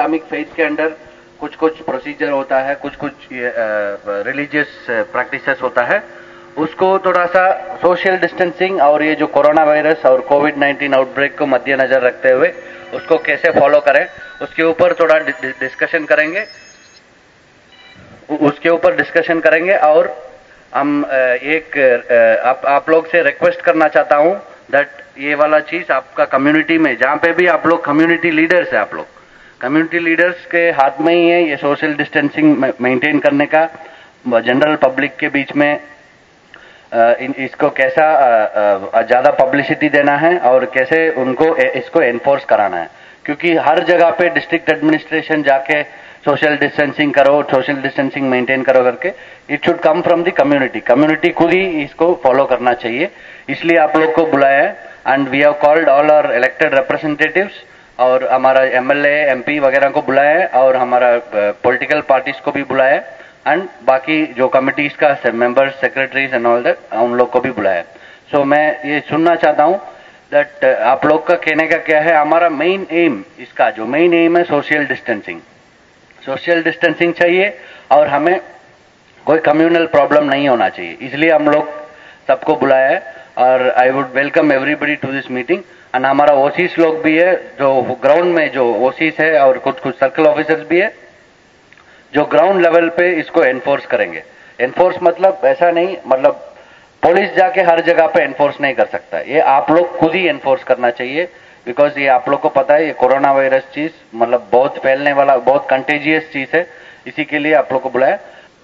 Islamic faith के under कुछ कुछ प्रोसीजर होता है कुछ कुछ रिलीजियस प्रैक्टिसेस होता है। उसको थोड़ा सा सोशल डिस्टेंसिंग और ये जो कोरोना वायरस और कोविड 19 आउटब्रेक को मद्देनजर रखते हुए उसको कैसे फॉलो करें, उसके ऊपर थोड़ा डिस्कशन करेंगे। उसके ऊपर डिस्कशन करेंगे और हम एक आप आप लोग से रिक्वेस्ट करना चाहता हूँ दैट ये वाला चीज़ आपका कम्युनिटी में, जहाँ पे भी आप लोग कम्युनिटी लीडर्स है आप लोग कम्युनिटी लीडर्स के हाथ में ही है ये सोशल डिस्टेंसिंग मेंटेन करने का जनरल पब्लिक के बीच में इसको कैसा ज़्यादा पब्लिसिटी देना है और कैसे उनको इसको एनफोर्स कराना है। क्योंकि हर जगह पे डिस्ट्रिक्ट एडमिनिस्ट्रेशन जाके सोशल डिस्टेंसिंग करो सोशल डिस्टेंसिंग मेंटेन करो करके it should come from the community community खुद ही इसको फॉलो करना चाहिए। इसलिए आप लोग को बुलाया है and we have called all our elected representatives और हमारा एमएलए एमपी वगैरह को बुलाया है और हमारा पॉलिटिकल पार्टीज़ को भी बुलाया है एंड बाकी जो कमिटीज का members secretaries and all that उन लोग को भी बुलाया सो so, मैं ये सुनना चाहता हूँ दैट आप लोग का कहने का क्या है? हमारा मेन एम इसका जो मेन एम है सोशल डिस्टेंसिंग सोशल डिस्टेंसिंग चाहिए और हमें कोई कम्युनल प्रॉब्लम नहीं होना चाहिए। इसलिए हम लोग सबको बुलाया है और I would welcome everybody to this meeting and हमारा ओसीस लोग भी है, जो ग्राउंड में जो ओसीस है और कुछ कुछ सर्कल ऑफिसर्स भी है, जो ग्राउंड लेवल पे इसको एनफोर्स करेंगे। एनफोर्स मतलब ऐसा नहीं मतलब पुलिस जाके हर जगह पे एनफोर्स नहीं कर सकता। ये आप लोग खुद ही एनफोर्स करना चाहिए बिकॉज़ ये आप लोग को पता है, ये कोरोना वायरस चीज़ मतलब बहुत फैलने वाला, बहुत कंटेजियस चीज़ है। इसी के लिए आप लोग को बुलाया।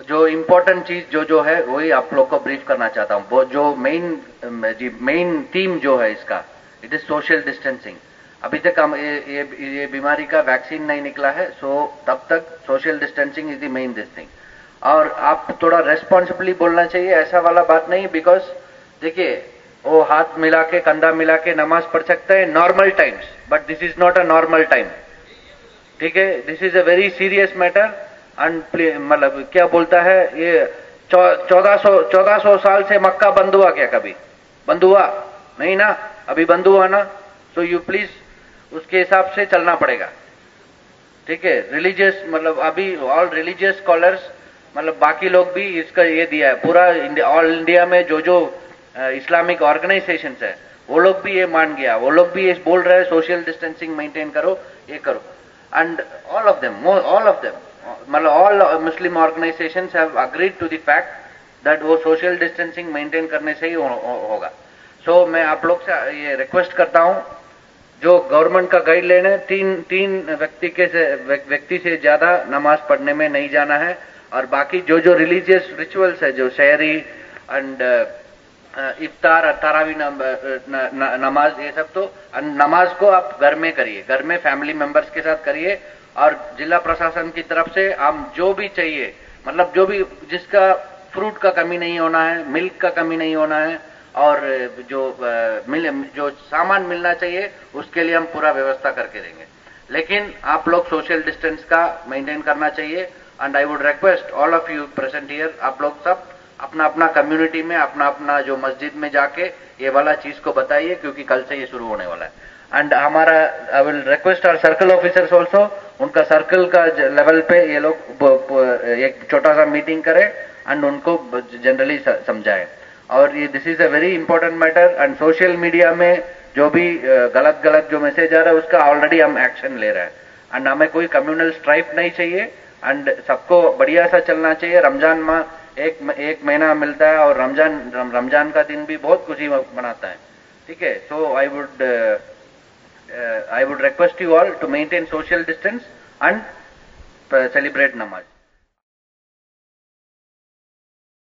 जो इम्पोर्टेंट चीज़ जो जो है, वही आप लोग को ब्रीफ करना चाहता हूँ। जो मेन जी मेन थीम जो है इसका इट इज़ सोशल डिस्टेंसिंग अभी तक हम ये ये, बीमारी का वैक्सीन नहीं निकला है सो तब तक social distancing is the main this thing और आप थोड़ा रेस्पॉन्सिबली बोलना चाहिए ऐसा वाला बात नहीं बिकॉज़ देखिए वो हाथ मिला के कंधा मिला के नमाज़ पढ़ सकता है normal times but this is not a normal time ठीक है? This is a very serious matter and मतलब क्या बोलता है ये चौदह सौ चौदह सौ साल से मक्का बंद हुआ क्या कभी? बंद हुआ? नहीं ना? अभी बंद हुआ ना तो यू प्लीज़ उसके हिसाब से चलना पड़ेगा। ठीक है? रिलीजियस मतलब अभी ऑल रिलीजियस स्कॉलर्स मतलब बाकी लोग भी इसका ये दिया है। पूरा ऑल इंडिया में जो जो इस्लामिक ऑर्गेनाइजेशन है वो लोग भी ये मान गया। वो लोग भी ये बोल रहे हैं सोशल डिस्टेंसिंग मेंटेन करो ये करो। And all of them all of them मतलब all Muslim organisation have agreed to the fact that वो सोशल डिस्टेंसिंग मेंटेन करने से ही हो, हो, होगा। सो so, मैं आप लोग से ये रिक्वेस्ट करता हूँ जो गवर्नमेंट का गाइडलाइन है तीन तीन व्यक्ति के से व्यक्ति से ज़्यादा नमाज़ पढ़ने में नहीं जाना है और बाकी जो जो रिलीजियस रिचुअल्स है जो शहरी एंड इफ्तार तारावी नमाज़ ये सब तो नमाज़ को आप घर में करिए घर में फैमिली मेंबर्स के साथ करिए और जिला प्रशासन की तरफ़ से हम जो भी चाहिए मतलब जो भी जिसका फ्रूट का कमी नहीं होना है मिल्क का कमी नहीं होना है और जो मिल, जो सामान मिलना चाहिए, उसके लिए हम पूरा व्यवस्था करके देंगे। लेकिन आप लोग सोशल डिस्टेंस का मेंटेन करना चाहिए and I would request all of you present here आप लोग सब अपना अपना कम्युनिटी में अपना अपना जो मस्जिद में जाके ये वाला चीज़ को बताइए, क्योंकि कल से ये शुरू होने वाला है। एंड हमारा I will request our circle officers also उनका सर्कल का लेवल पे ये लोग एक छोटा सा मीटिंग करें एंड उनको जनरली समझाएँ। और ये this is a very important matter and social media में जो भी गलत गलत जो मैसेज आ रहा है, उसका ऑलरेडी हम एक्शन ले रहे हैं। एंड हमें कोई कम्युनल स्ट्राइप नहीं चाहिए। एंड सबको बढ़िया सा चलना चाहिए। रमज़ान माह एक एक महीना मिलता है और रमज़ान रमज़ान का दिन भी बहुत खुशी मनाता है। ठीक है? So I would I would request you all to maintain social distance and celebrate नमाज़